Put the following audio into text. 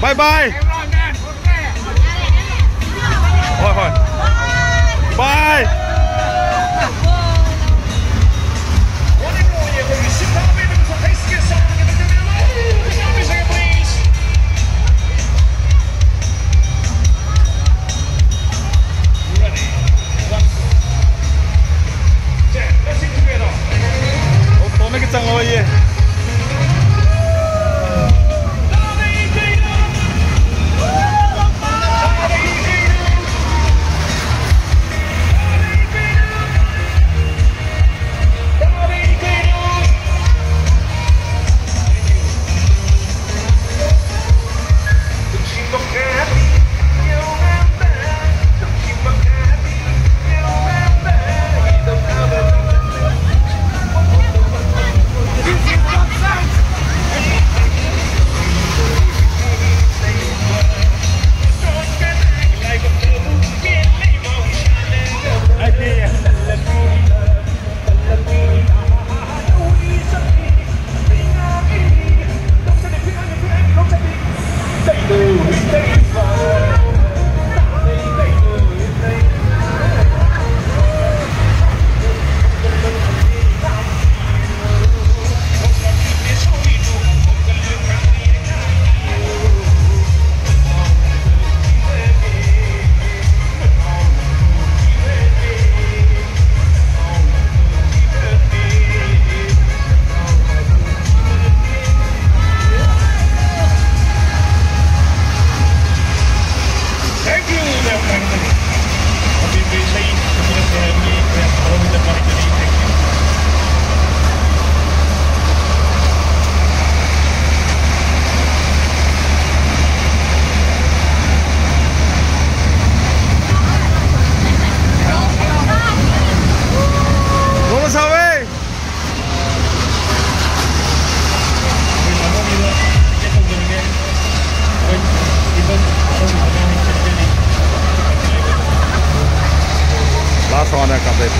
バイバイはいはいバイバイ我们给张。Daha sonra kadar.